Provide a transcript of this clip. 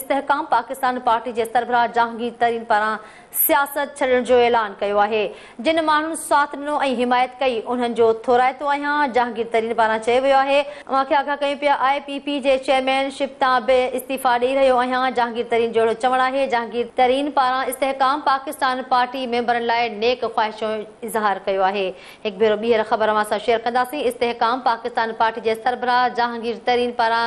इस्तेहकाम Pakistan party जे सरबराह जहांगीर तरीन पारां सियासत छॾण जो ऐलान कयो आहे। जिन माण्हुनि साथ ॾिनो हिमायत कई, उन्हनि जो थोराइतो जहांगीर तरीन पारां चयो वियो आगाह कयूं पिया I P P J chairmanship तां बि इस्तीफ़ा ॾेई रहियो आहियाँ। जहांगीर तरीन जहिड़ो चवणु आहे, जहांगीर तरीन पारां इस्तेहकाम पाकिस्तान पार्टी मेंबरनि लाइ नेक ख़्वाहिश इज़हार कयो आहे। हिकु भेरो ॿीहर ख़बर शेयर कंदासीं। इस्तेहकाम पाकिस्तान पार्टी जे सरबराह जहांगीर तरीन पारां